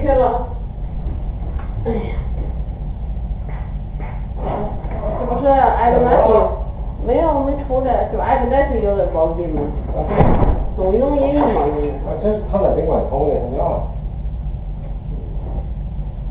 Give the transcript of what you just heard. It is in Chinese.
去了。哎呀，这不是挨着麦去？没有，没出来，就挨着麦去有人包劲吗？总用英语？啊，这他在。